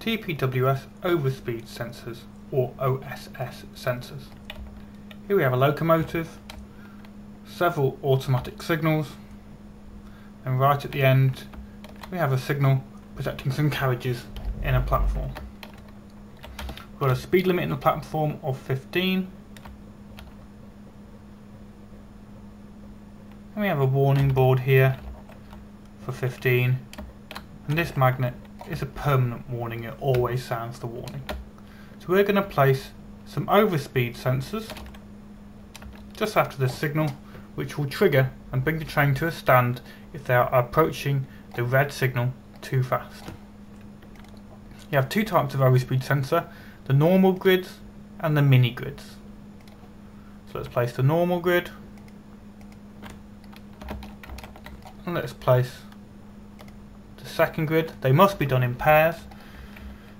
TPWS overspeed sensors or OSS sensors. Here we have a locomotive, several automatic signals, and right at the end we have a signal protecting some carriages in a platform. We've got a speed limit in the platform of 15 and we have a warning board here for 15 and this magnet is a permanent warning, it always sounds the warning. So we're going to place some overspeed sensors just after the signal which will trigger and bring the train to a stand if they are approaching the red signal too fast. You have two types of overspeed sensor, the normal grids and the mini grids. So let's place the normal grid and let's place second grid. They must be done in pairs.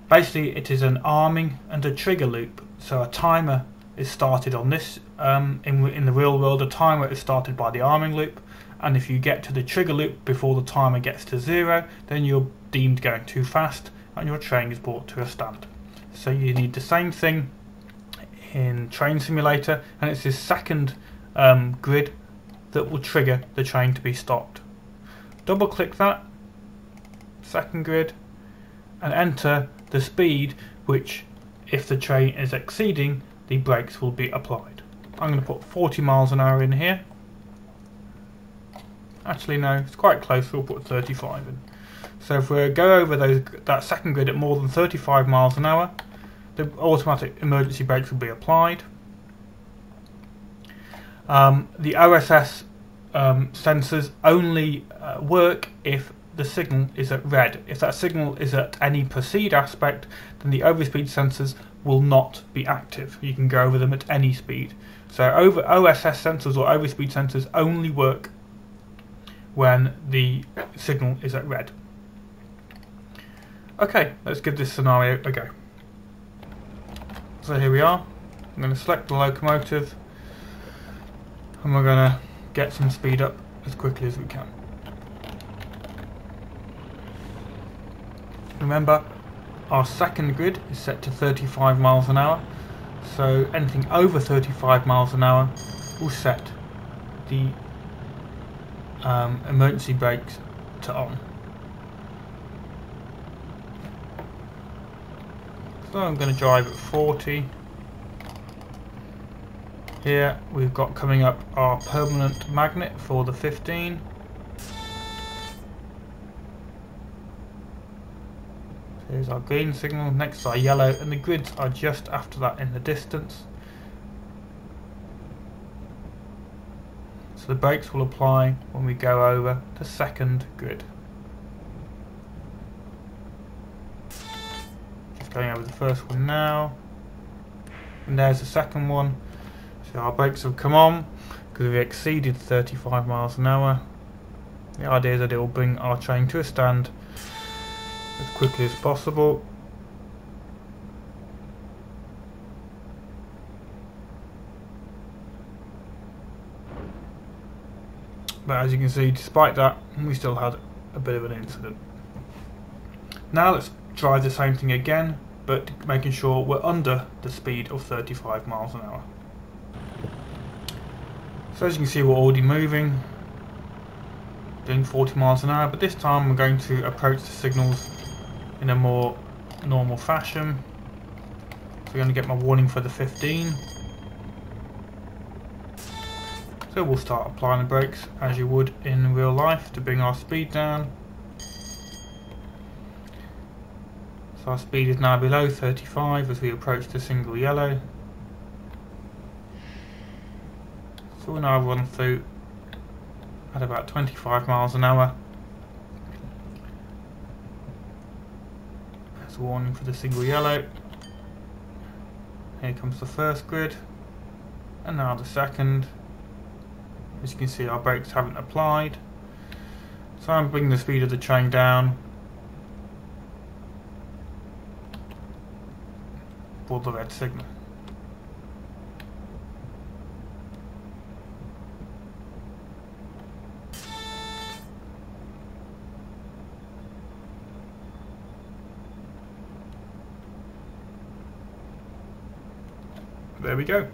Basically it is an arming and a trigger loop. So a timer is started on this. Um, in, in the real world a timer is started by the arming loop and if you get to the trigger loop before the timer gets to zero then you're deemed going too fast and your train is brought to a stand. So you need the same thing in Train Simulator and it's this second um, grid that will trigger the train to be stopped. Double click that second grid and enter the speed which if the train is exceeding the brakes will be applied. I'm going to put 40 miles an hour in here Actually, no, it's quite close. We'll put 35 in. So if we go over those that second grid at more than 35 miles an hour, the automatic emergency brakes will be applied. Um, the OSS um, sensors only uh, work if the signal is at red. If that signal is at any proceed aspect, then the overspeed sensors will not be active. You can go over them at any speed. So over OSS sensors or overspeed sensors only work when the signal is at red. Okay, let's give this scenario a go. So here we are. I'm going to select the locomotive and we're going to get some speed up as quickly as we can. Remember, our second grid is set to 35 miles an hour, so anything over 35 miles an hour will set the um, emergency brakes to on. So I'm going to drive at 40. Here we've got coming up our permanent magnet for the 15. Here's our green signal, next our yellow, and the grids are just after that in the distance. So the brakes will apply when we go over the second grid. Just going over the first one now. And there's the second one. So our brakes have come on because we've exceeded 35 miles an hour. The idea is that it will bring our train to a stand as quickly as possible. But as you can see, despite that, we still had a bit of an incident. Now let's try the same thing again, but making sure we're under the speed of 35 miles an hour. So as you can see, we're already moving, doing 40 miles an hour, but this time we're going to approach the signals in a more normal fashion. So we're going to get my warning for the 15. So we'll start applying the brakes as you would in real life to bring our speed down. So our speed is now below 35 as we approach the single yellow. So we'll now run through at about 25 miles an hour. A warning for the single yellow. Here comes the first grid. And now the second. As you can see our brakes haven't applied. So I'm bringing the speed of the train down. For the red signal. There we go.